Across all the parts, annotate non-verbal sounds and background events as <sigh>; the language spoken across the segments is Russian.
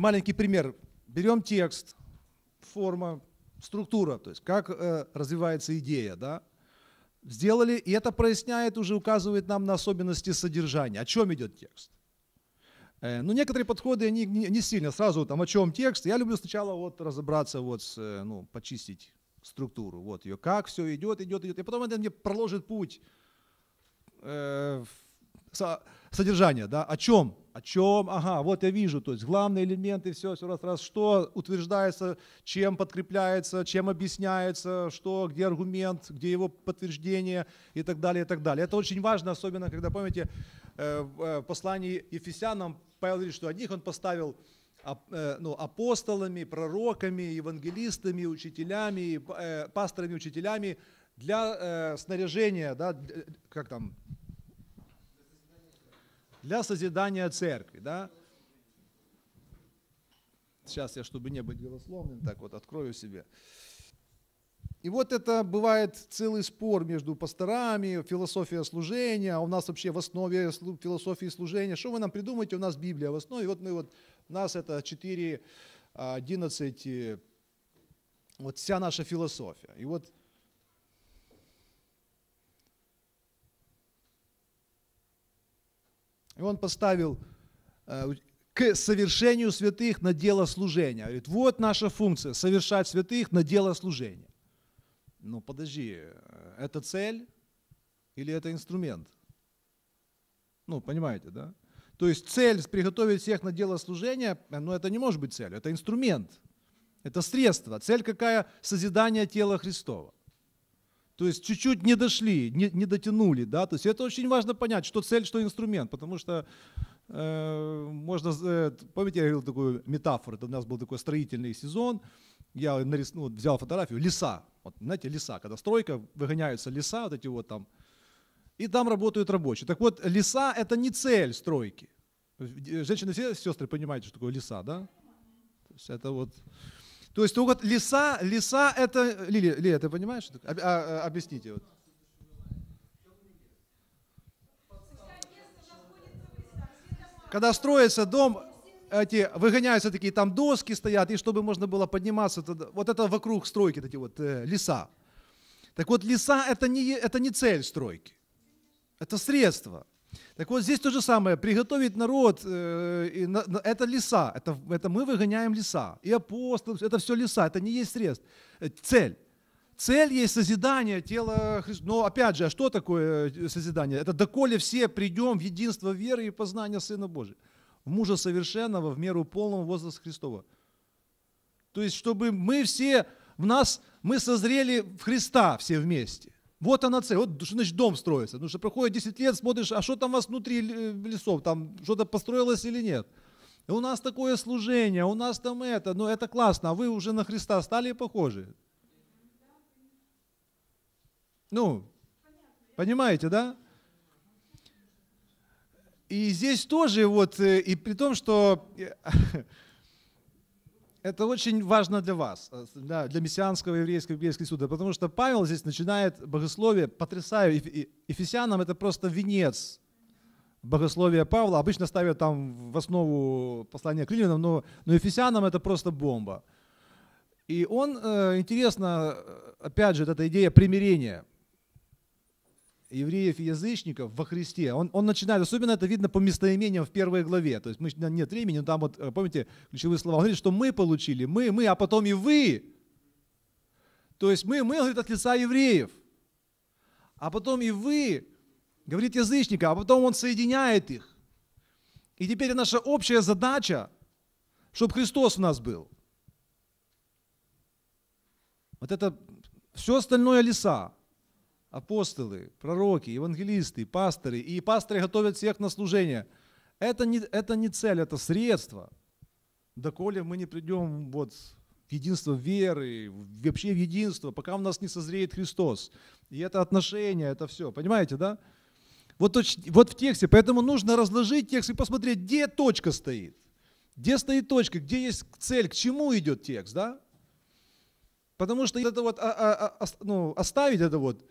маленький пример. Берем текст, форма, структура, то есть как э, развивается идея, да? Сделали, и это проясняет, уже указывает нам на особенности содержания. О чем идет текст? Э, ну, некоторые подходы, они не, не сильно сразу там, о чем текст. Я люблю сначала вот разобраться, вот, с, э, ну, почистить структуру, вот ее, как все идет, идет, идет. И потом это мне проложит путь э, содержание, да, о чем? О чем? Ага, вот я вижу, то есть главные элементы, все, все раз, раз, что утверждается, чем подкрепляется, чем объясняется, что, где аргумент, где его подтверждение и так далее, и так далее. Это очень важно, особенно когда, помните, э, в э, послании Ефесянам Павел говорит, что одних он поставил э, ну, апостолами, пророками, евангелистами, учителями, пасторами, учителями для снаряжения, да, как там, для созидания церкви. Да? Сейчас я, чтобы не быть голословным, так вот открою себе. И вот это бывает целый спор между пасторами, философия служения, а у нас вообще в основе философии служения. Что вы нам придумаете? У нас Библия в основе. Вот мы вот, у нас это 4, 11, вот вся наша философия. И вот И он поставил э, к совершению святых на дело служения. Говорит, вот наша функция, совершать святых на дело служения. Ну подожди, э, это цель или это инструмент? Ну, понимаете, да? То есть цель приготовить всех на дело служения, ну это не может быть целью, это инструмент, это средство. Цель какая? Созидание тела Христова. То есть чуть-чуть не дошли, не, не дотянули, да, то есть это очень важно понять, что цель, что инструмент, потому что э, можно, э, помните, я говорил такую метафору, это у нас был такой строительный сезон, я нарис, ну, взял фотографию, леса, вот, знаете, леса, когда стройка, выгоняются леса, вот эти вот там, и там работают рабочие. Так вот, леса это не цель стройки. Женщины все сестры понимаете, что такое леса, да? То есть это вот то есть вот леса, леса это... Лилия, Лилия ты понимаешь? А, а, объясните. Вот. Когда строится дом, эти, выгоняются такие, там доски стоят, и чтобы можно было подниматься, вот это вокруг стройки, эти вот э, леса. Так вот, леса это не, это не цель стройки, это средство. Так вот здесь то же самое, приготовить народ, э, это леса, это, это мы выгоняем леса. И апостол, это все леса, это не есть средств. Э, цель. Цель есть созидание тела Христа. Но опять же, а что такое э, созидание? Это доколе все придем в единство веры и познания Сына Божия. В мужа совершенного, в меру полного возраста Христова. То есть, чтобы мы все, в нас, мы созрели в Христа все вместе. Вот она цель. Вот что значит дом строится. Потому что проходит 10 лет, смотришь, а что там у вас внутри лесов, там что-то построилось или нет. И у нас такое служение, у нас там это, ну это классно, а вы уже на Христа стали похожи. Ну, понимаете, да? И здесь тоже вот, э, и при том, что э, <laughs> это очень важно для вас, э, да, для мессианского еврейского библейского суда, потому что Павел здесь начинает богословие, потрясаю, Ефесянам это просто венец богословия Павла. Обычно ставят там в основу послания к Римлянам, но, но Ефесянам это просто бомба. И он, э, интересно, э, опять же, эта идея примирения – евреев и язычников во Христе, он, он начинает, особенно это видно по местоимениям в первой главе, то есть мы, нет времени, но там вот, э, помните, ключевые слова, он говорит, что мы получили, мы, мы, а потом и вы. То есть мы, мы, говорит, от лица евреев, а потом и вы, говорит язычника, а потом он соединяет их. И теперь наша общая задача, чтобы Христос в нас был. Вот это все остальное леса апостолы, пророки, евангелисты, пасторы, и пасторы готовят всех на служение. Это не, это не цель, это средство. Доколе мы не придем вот в единство веры, вообще в единство, пока у нас не созреет Христос. И это отношение, это все. Понимаете, да? Вот, вот в тексте, поэтому нужно разложить текст и посмотреть, где точка стоит. Где стоит точка, где есть цель, к чему идет текст, да? Потому что это вот, а, а, а, ну, оставить это вот,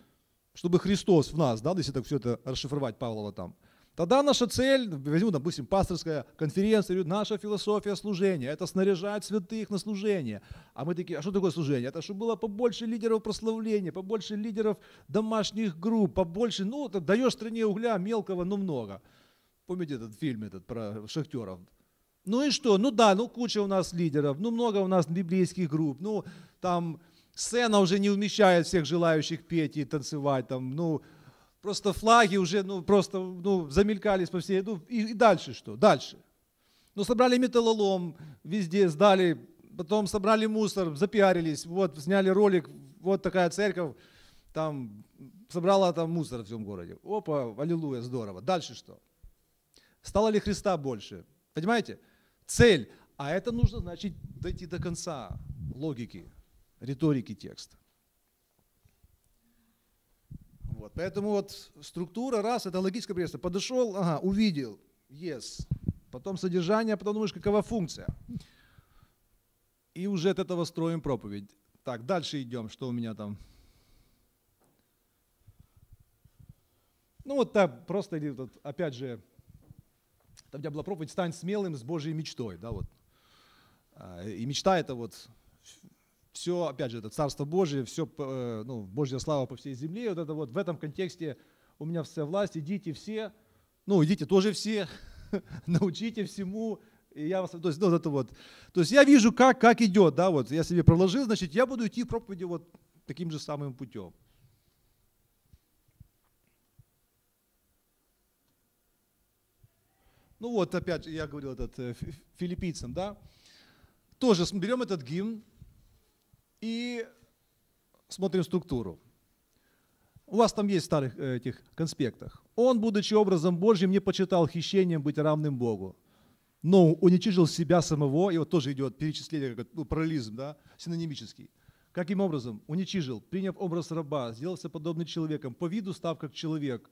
чтобы Христос в нас, да, если так все это расшифровать Павлова там, Тогда наша цель, возьму, допустим, пасторская конференция, наша философия служения, это снаряжать святых на служение. А мы такие, а что такое служение? Это чтобы было побольше лидеров прославления, побольше лидеров домашних групп, побольше, ну, даешь стране угля мелкого, но много. Помните этот фильм этот про шахтеров? Ну и что? Ну да, ну куча у нас лидеров, ну много у нас библейских групп, ну там сцена уже не умещает всех желающих петь и танцевать, там, ну просто флаги уже, ну, просто, ну, замелькались по всей, ну, и, и дальше что? Дальше. Ну, собрали металлолом, везде сдали, потом собрали мусор, запиарились, вот, сняли ролик, вот такая церковь, там, собрала там мусор в всем городе. Опа, аллилуйя, здорово. Дальше что? Стало ли Христа больше? Понимаете? Цель. А это нужно, значит, дойти до конца логики, риторики текста. Вот, поэтому вот структура, раз, это логическое приветствие. Подошел, ага, увидел, yes. Потом содержание, потом думаешь, какова функция. И уже от этого строим проповедь. Так, дальше идем, что у меня там. Ну вот так, просто, опять же, там меня была проповедь «Стань смелым с Божьей мечтой». Да, вот. А, и мечта это вот все, опять же, это Царство Божие, все, э, ну, Божья слава по всей земле, вот это вот в этом контексте у меня вся власть, идите все, ну, идите тоже все, <laughs> научите всему, и я вас, то есть, ну, это вот, то есть я вижу, как, как идет, да, вот, я себе проложил, значит, я буду идти в проповеди вот таким же самым путем. Ну вот, опять же, я говорил этот э, филиппийцам, да, тоже берем этот гимн, и смотрим структуру. У вас там есть в старых э, этих конспектах. Он, будучи образом Божьим, не почитал хищением быть равным Богу, но уничижил себя самого, и вот тоже идет перечисление, как ну, параллелизм, да, синонимический. Каким образом? Уничижил, приняв образ раба, сделался подобным человеком, по виду став как человек,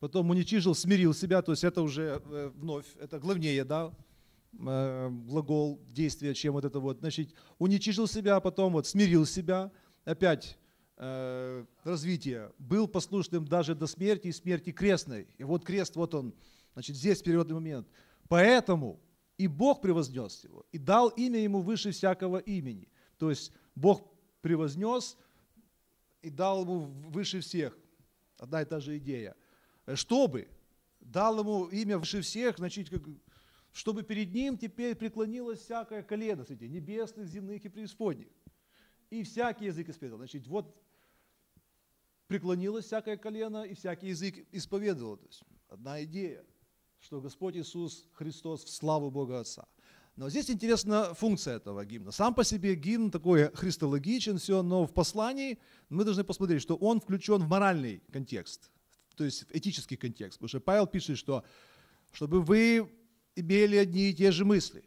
потом уничижил, смирил себя, то есть это уже э, вновь, это главнее, да, глагол действия, чем вот это вот. Значит, уничижил себя, а потом вот смирил себя, опять э, развитие, был послушным даже до смерти и смерти крестной. И вот крест, вот он, значит, здесь периодный момент. Поэтому и Бог превознес его, и дал имя ему выше всякого имени. То есть Бог превознес и дал ему выше всех. Одна и та же идея. Чтобы дал ему имя выше всех, значит, как чтобы перед ним теперь преклонилось всякое колено, смотрите, небесных, земных и преисподних. И всякий язык исповедовал. Значит, вот преклонилось всякое колено, и всякий язык исповедовал. То есть одна идея, что Господь Иисус Христос в славу Бога Отца. Но здесь интересна функция этого гимна. Сам по себе гимн такой христологичен, все, но в послании мы должны посмотреть, что он включен в моральный контекст, то есть в этический контекст. Потому что Павел пишет, что чтобы вы имели одни и те же мысли.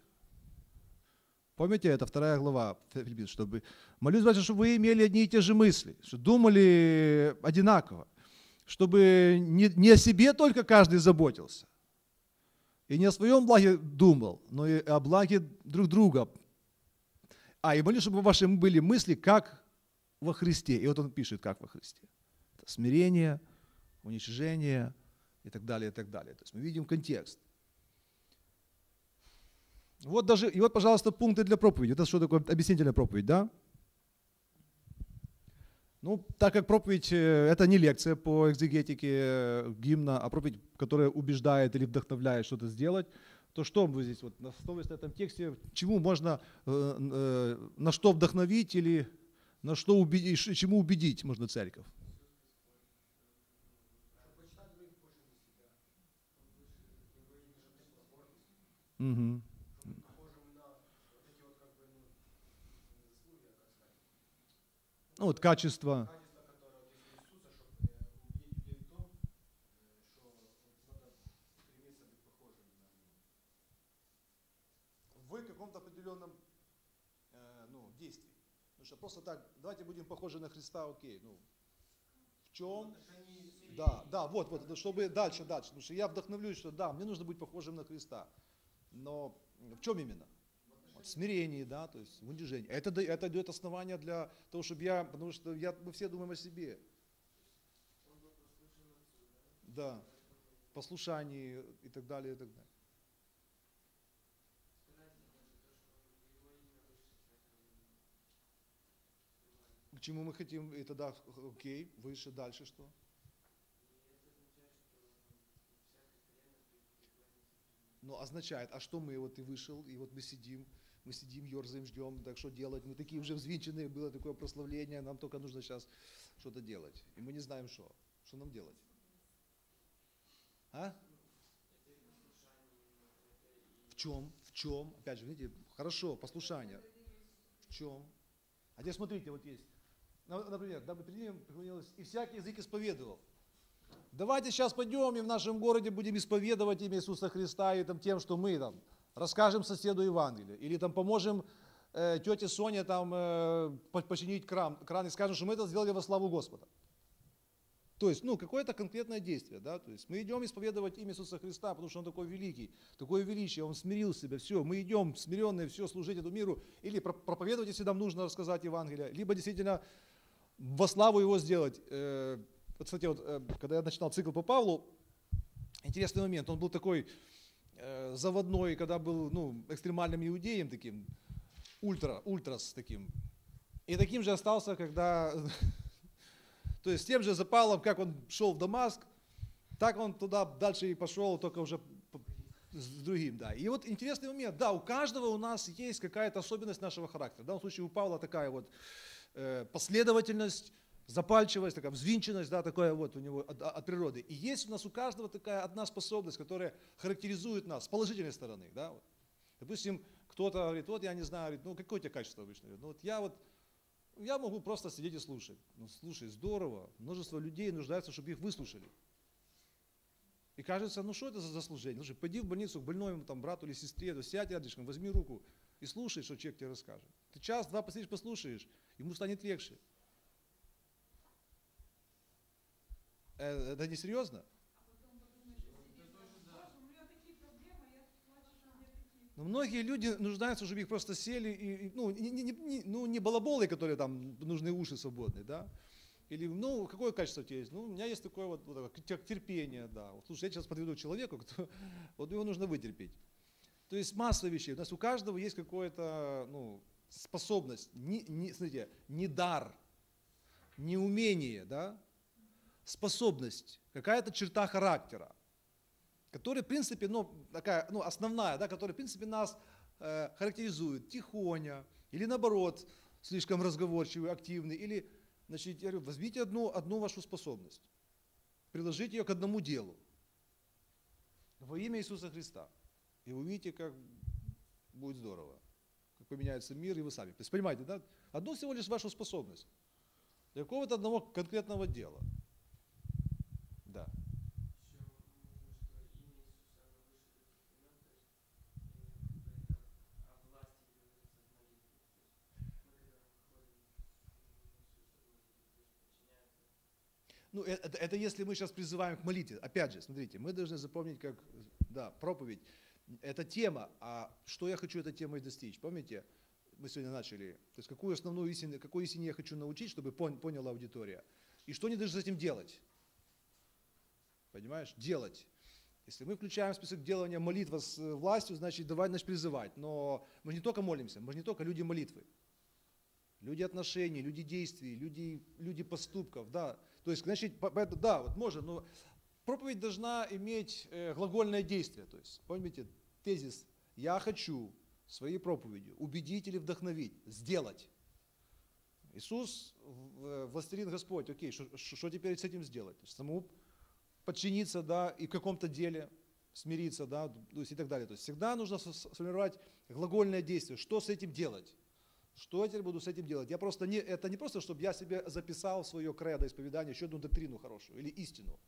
Помните, это вторая глава Филиппин, чтобы молюсь, братья, чтобы вы имели одни и те же мысли, что думали одинаково, чтобы не, не о себе только каждый заботился, и не о своем благе думал, но и о благе друг друга. А, и молюсь, чтобы ваши были мысли, как во Христе. И вот он пишет, как во Христе. Это смирение, уничижение и так далее, и так далее. То есть мы видим контекст. Вот даже, и вот, пожалуйста, пункты для проповеди. Это что такое объяснительная проповедь, да? Ну, так как проповедь э, – это не лекция по экзегетике э, гимна, а проповедь, которая убеждает или вдохновляет что-то сделать, то что вы здесь, вот, на основе этом тексте, чему можно, э, на что вдохновить или на что убедить, чему убедить можно церковь? Угу. Ну вот качество. В каком-то определенном э, ну, действии. Потому что просто так, давайте будем похожи на Христа, окей. Ну, в чем? Да, да, вот, вот, чтобы дальше, дальше. Потому что я вдохновлюсь, что да, мне нужно быть похожим на Христа. Но в чем именно? Смирении, да, то есть в унижении. Это, это дает основание для того, чтобы я, потому что я, мы все думаем о себе. Да. послушании и так далее, и так далее. К чему мы хотим, и тогда, окей, выше, дальше что? Ну, означает, а что мы, вот ты вышел, и вот мы сидим, мы сидим, ерзаем, ждем, так что делать? Мы такие уже взвинченные, было такое прославление, нам только нужно сейчас что-то делать. И мы не знаем, что. Что нам делать? А? В чем? В чем? Опять же, видите, хорошо, послушание. В чем? А теперь смотрите, вот есть. Например, дабы перед ним преклонилось, и всякий язык исповедовал. Давайте сейчас пойдем и в нашем городе будем исповедовать имя Иисуса Христа и там тем, что мы там расскажем соседу Евангелие, или там поможем э, тете Соне там э, починить кран, кран и скажем, что мы это сделали во славу Господа. То есть, ну, какое-то конкретное действие, да, то есть мы идем исповедовать имя Иисуса Христа, потому что Он такой великий, такое величие, Он смирил себя, все, мы идем смиренные, все, служить этому миру, или проповедовать, если нам нужно рассказать Евангелие, либо действительно во славу Его сделать. Э, вот, кстати, вот, э, когда я начинал цикл по Павлу, интересный момент, он был такой э, заводной, когда был, ну, экстремальным иудеем таким, ультра, ультрас таким, и таким же остался, когда <laughs> То есть тем же запалом, как он шел в Дамаск, так он туда дальше и пошел, только уже с другим, да. И вот интересный момент, да, у каждого у нас есть какая-то особенность нашего характера. В данном случае у Павла такая вот э, последовательность, запальчивость, такая взвинченность, да, такое вот у него от, от природы. И есть у нас у каждого такая одна способность, которая характеризует нас с положительной стороны, да. Допустим, кто-то говорит, вот я не знаю, говорит, ну какое у тебя качество обычно? Ну вот я вот я могу просто сидеть и слушать. Ну, слушай, здорово. Множество людей нуждаются, чтобы их выслушали. И кажется, ну что это за заслужение? Слушай, пойди в больницу к больному там, брату или сестре, то сядь рядышком, возьми руку и слушай, что человек тебе расскажет. Ты час-два посидишь, послушаешь, ему станет легче. Э, это не серьезно? Но многие люди нуждаются, чтобы их просто сели, и, ну, не, не, не, ну, не балаболы, которые там нужны уши свободные, да, или, ну, какое качество у тебя есть? Ну, у меня есть такое вот, вот терпение, да. Вот, слушай, я сейчас подведу человеку, кто, <laughs> вот его нужно вытерпеть. То есть масса вещей. У нас у каждого есть какая-то, ну, способность, не, не, смотрите, не дар, не умение, да, способность, какая-то черта характера которая, в принципе, ну, такая, ну, основная, да, которая, в принципе, нас э, характеризует, тихоня, или наоборот, слишком разговорчивый, активный, или, значит, я говорю, возьмите одну, одну вашу способность, приложите ее к одному делу, во имя Иисуса Христа, и вы увидите, как будет здорово, как поменяется мир, и вы сами. То есть, понимаете, да? Одну всего лишь вашу способность для какого-то одного конкретного дела – Ну, э, это, это если мы сейчас призываем к молитве. Опять же, смотрите, мы должны запомнить, как, да, проповедь. Это тема, а что я хочу этой темой достичь? Помните, мы сегодня начали, то есть какую основную истину, какой истине я хочу научить, чтобы пон, поняла аудитория. И что они должны с этим делать? Понимаешь? Делать. Если мы включаем список делания молитва с э, властью, значит, давай значит, призывать. Но мы не только молимся, мы же не только люди молитвы. Люди отношений, люди действий, люди, люди поступков, да. То есть, значит, да, вот можно, но проповедь должна иметь э, глагольное действие. То есть, помните, тезис «я хочу своей проповедью убедить или вдохновить, сделать». Иисус, властелин Господь, окей, что теперь с этим сделать? Самому подчиниться, да, и в каком-то деле смириться, да, то есть и так далее. То есть всегда нужно сформировать глагольное действие, что с этим делать. Что я теперь буду с этим делать? Я просто не, это не просто, чтобы я себе записал в свое кредо исповедание еще одну доктрину хорошую или истину.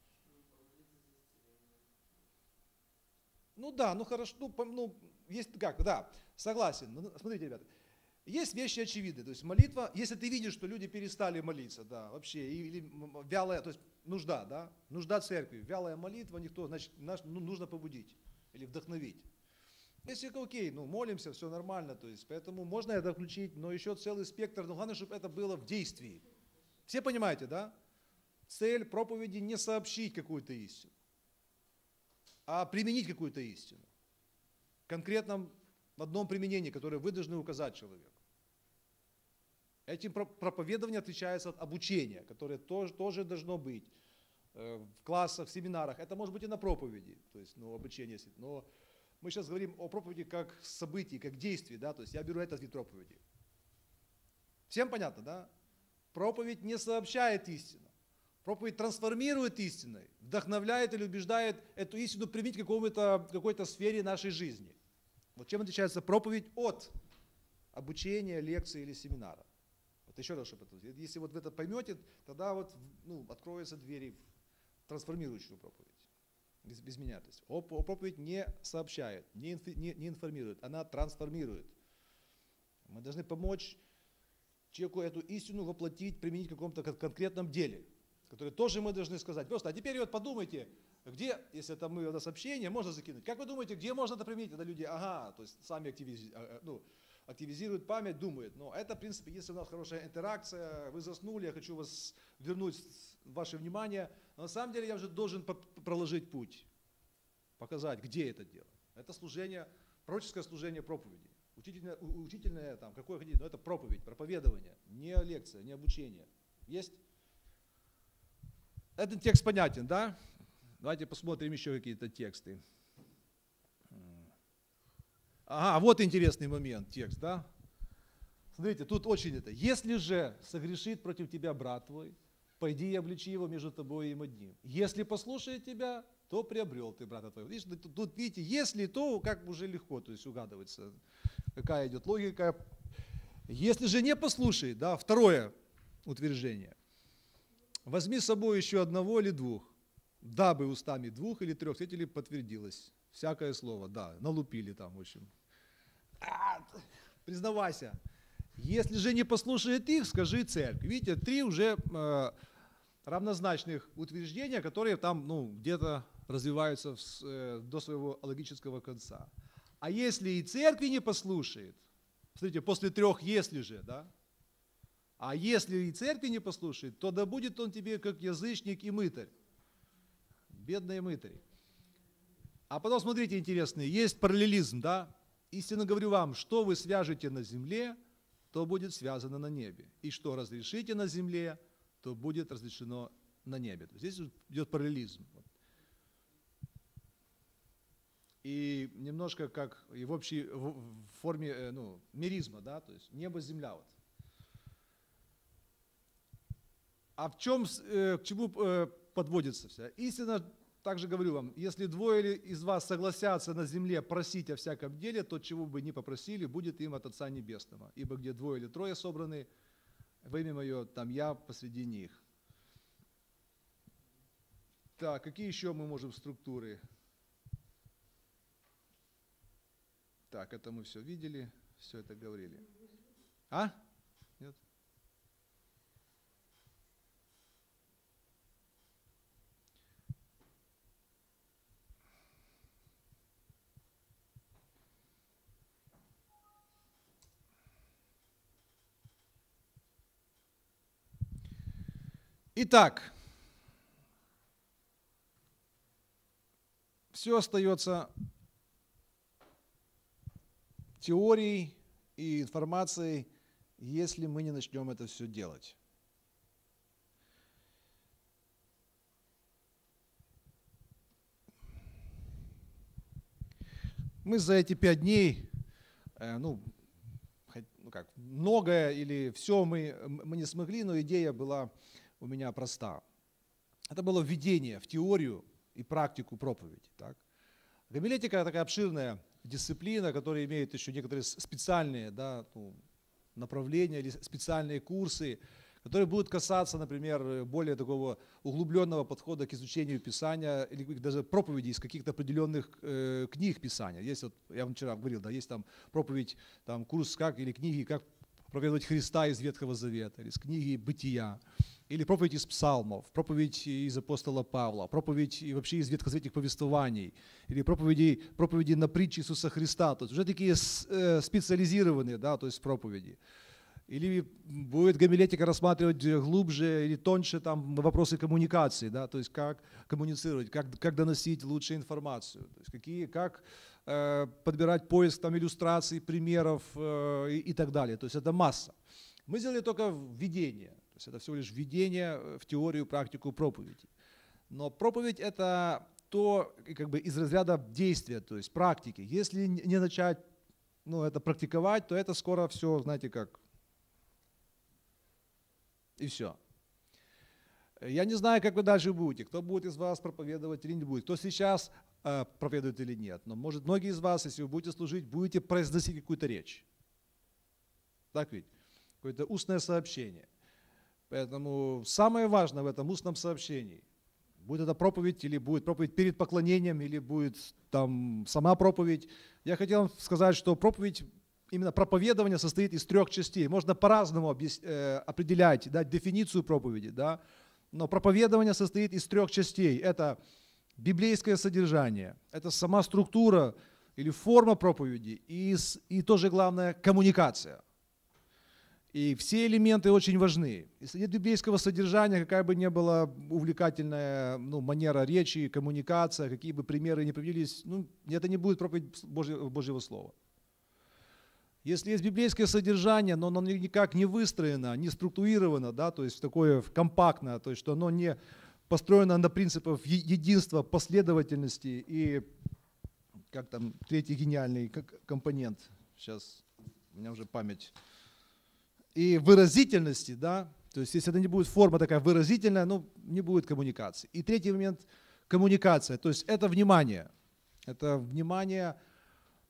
Ну да, ну хорошо, ну, ну есть как, да, согласен. Ну, смотрите, ребята, есть вещи очевидные. То есть молитва, если ты видишь, что люди перестали молиться, да, вообще, или вялая, то есть нужда, да, нужда церкви, вялая молитва, никто, значит, ну, нужно побудить или вдохновить. Если окей, ну молимся, все нормально, то есть, поэтому можно это включить, но еще целый спектр, но главное, чтобы это было в действии. Все понимаете, да? Цель проповеди не сообщить какую-то истину. а применить какую-то истину. В конкретном одном применении, которое вы должны указать человеку. Этим проповедование отличается от обучения, которое тоже, тоже должно быть э, в классах, в семинарах. Это может быть и на проповеди, то есть ну, обучение. Но мы сейчас говорим о проповеди как событии, как действии, да, то есть я беру этот вид проповеди. Всем понятно, да? Проповедь не сообщает истину. Проповедь трансформирует истиной, вдохновляет или убеждает эту истину применить в какой-то, какой-то сфере нашей жизни. Вот чем отличается проповедь от обучения, лекции или семинара. Вот еще раз, чтобы это, если вот вы это поймете, тогда вот ну, откроются двери в трансформирующую проповедь. Без, без меня. То есть, о, проповедь не сообщает, не, инфи, не, не информирует, она трансформирует. Мы должны помочь человеку эту истину воплотить, применить в каком-то конкретном деле, которое тоже мы должны сказать. Просто, а теперь вот подумайте, где, если это мы это сообщение, можно закинуть. Как вы думаете, где можно это применить? Это люди, ага, то есть сами активизируют, а, а, ну, активизируют память, думают. Но это, в принципе, если у нас хорошая интеракция, вы заснули, я хочу вас вернуть ваше внимание. Но на самом деле я уже должен проложить путь, показать, где это дело. Это служение, пророческое служение проповеди. Учительное, учительное там, какое хотите, но это проповедь, проповедование, не лекция, не обучение. Есть? Этот текст понятен, да? Давайте посмотрим еще какие-то тексты. Ага, вот интересный момент, текст, да? Смотрите, тут очень это. Если же согрешит против тебя брат твой, пойди и обличи его между тобой и им одним. Если послушает тебя, то приобрел ты брата твоего. Видишь, тут, тут видите, если, то как уже легко, то есть угадывается, какая идет логика. Если же не послушает, да, второе утверждение. Возьми с собой еще одного или двух, дабы устами двух или трех свидетелей подтвердилось. Всякое слово, да, налупили там, в общем. А, признавайся. Если же не послушает их, скажи церкви. Видите, три уже э, равнозначных утверждения, которые там ну, где-то развиваются в, э, до своего логического конца. А если и церкви не послушает, смотрите, после трех «если же», да, а если и церкви не послушает, то да будет он тебе как язычник и мытарь. Бедные мытари. А потом, смотрите, интересный, есть параллелизм, да? Истинно говорю вам, что вы свяжете на земле, то будет связано на небе. И что разрешите на земле, то будет разрешено на небе. Здесь идет параллелизм. И немножко как и в общей форме э, ну, миризма, да, то есть небо-земля. Вот. А в чем, э, к чему э, подводится вся? Истина также говорю вам, если двое из вас согласятся на земле просить о всяком деле, то чего бы ни попросили, будет им от Отца Небесного. Ибо где двое или трое собраны, во имя Мое, там я посреди них. Так, какие еще мы можем структуры? Так, это мы все видели, все это говорили. А? Нет? Итак, все остается теорией и информацией, если мы не начнем это все делать. Мы за эти пять дней, э, ну, ну как, многое или все мы, мы не смогли, но идея была у меня проста. Это было введение в теорию и практику проповеди. Так? Гомилетика – такая обширная дисциплина, которая имеет еще некоторые специальные да, ну, направления или специальные курсы, которые будут касаться, например, более такого углубленного подхода к изучению Писания или даже проповеди из каких-то определенных э, книг Писания. Есть вот, я вам вчера говорил, да, есть там проповедь, там курс как или книги, как проповедовать Христа из Ветхого Завета, или из книги Бытия или проповедь из псалмов, проповедь из апостола Павла, проповедь и вообще из ветхозаветных повествований, или проповеди, проповеди на притчи Иисуса Христа. То есть уже такие э, специализированные, да, то есть проповеди. Или будет гомилетика рассматривать глубже или тоньше там вопросы коммуникации, да, то есть как коммуницировать, как, как доносить лучше информацию, то есть какие, как э, подбирать поиск там иллюстраций, примеров э, и, и так далее. То есть это масса. Мы сделали только введение, то есть это всего лишь введение в теорию, практику проповеди. Но проповедь это то как бы из разряда действия, то есть практики. Если не начать ну, это практиковать, то это скоро все, знаете как, и все. Я не знаю, как вы дальше будете, кто будет из вас проповедовать или не будет, кто сейчас э, проповедует или нет. Но может многие из вас, если вы будете служить, будете произносить какую-то речь. Так ведь? Какое-то устное сообщение. Поэтому самое важное в этом устном сообщении, будет это проповедь или будет проповедь перед поклонением, или будет там сама проповедь. Я хотел сказать, что проповедь именно проповедование состоит из трех частей. Можно по-разному э, определять, дать дефиницию проповеди, да? но проповедование состоит из трех частей. Это библейское содержание, это сама структура или форма проповеди и, и тоже главное коммуникация. И все элементы очень важны. Если нет библейского содержания, какая бы ни была увлекательная ну, манера речи, коммуникация, какие бы примеры ни привелись, ну, это не будет проповедь Божьего, Божьего Слова. Если есть библейское содержание, но оно никак не выстроено, не структурировано, да, то есть такое компактное, то есть что оно не построено на принципах единства, последовательности и как там третий гениальный компонент, сейчас у меня уже память, и выразительности, да, то есть если это не будет форма такая выразительная, ну не будет коммуникации. И третий момент – коммуникация, то есть это внимание, это внимание –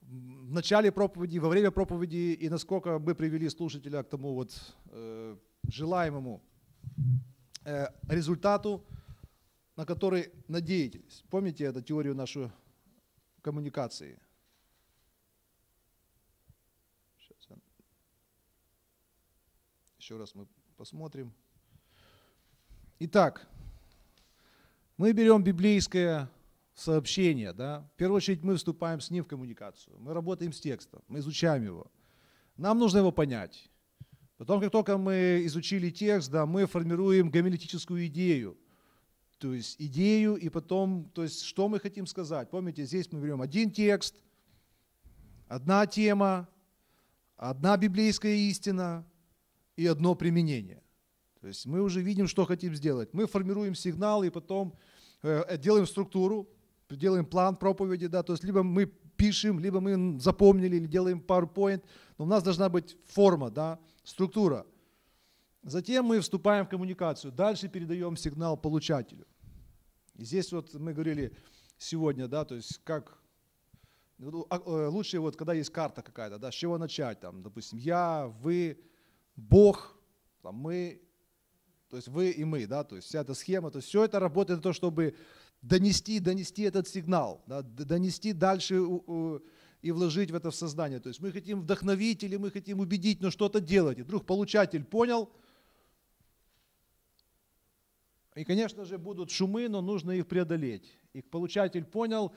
в начале проповеди, во время проповеди и насколько мы привели слушателя к тому вот э, желаемому э, результату, на который надеетесь. Помните эту теорию нашу коммуникации? Сейчас. Еще раз мы посмотрим. Итак, мы берем библейское сообщение, да, в первую очередь мы вступаем с ним в коммуникацию, мы работаем с текстом, мы изучаем его. Нам нужно его понять. Потом, как только мы изучили текст, да, мы формируем гомилетическую идею, то есть идею и потом, то есть что мы хотим сказать. Помните, здесь мы берем один текст, одна тема, одна библейская истина и одно применение. То есть мы уже видим, что хотим сделать. Мы формируем сигнал и потом э, делаем структуру, делаем план проповеди, да, то есть либо мы пишем, либо мы запомнили или делаем PowerPoint, но у нас должна быть форма, да, структура. Затем мы вступаем в коммуникацию, дальше передаем сигнал получателю. И здесь вот мы говорили сегодня, да, то есть как ну, а, э, лучше вот, когда есть карта какая-то, да, с чего начать, там, допустим, я, вы, Бог, там, мы, то есть вы и мы, да, то есть вся эта схема, то есть все это работает на то, чтобы донести, донести этот сигнал, да, донести дальше и вложить в это в сознание. То есть мы хотим вдохновить или мы хотим убедить, но что-то делать. И вдруг получатель понял, и, конечно же, будут шумы, но нужно их преодолеть. И получатель понял,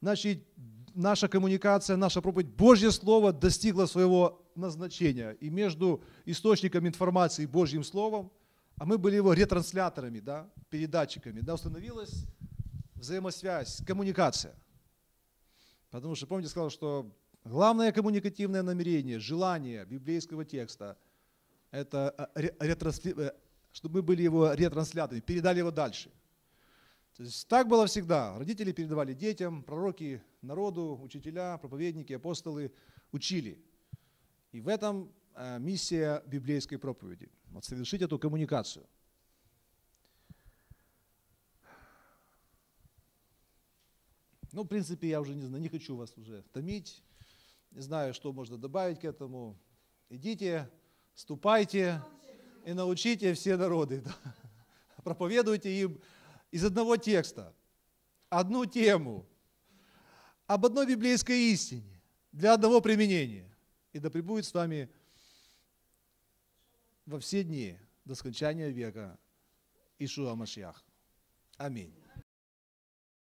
значит, наша коммуникация, наша проповедь, Божье Слово достигло своего назначения. И между источником информации и Божьим Словом, а мы были его ретрансляторами, да, передатчиками, да, установилась взаимосвязь, коммуникация. Потому что, помните, сказал, что главное коммуникативное намерение, желание библейского текста – это э. Э, чтобы мы были его ретрансляторами, передали его дальше. То есть так было всегда. Родители передавали детям, пророки народу, учителя, проповедники, апостолы учили. И в этом э, миссия библейской проповеди. Вот совершить эту коммуникацию – Ну, в принципе, я уже не знаю, не хочу вас уже томить. Не знаю, что можно добавить к этому. Идите, ступайте и научите все народы. Да. Проповедуйте им из одного текста, одну тему, об одной библейской истине для одного применения. И да пребудет с вами во все дни до скончания века Ишуа Машьях. Аминь.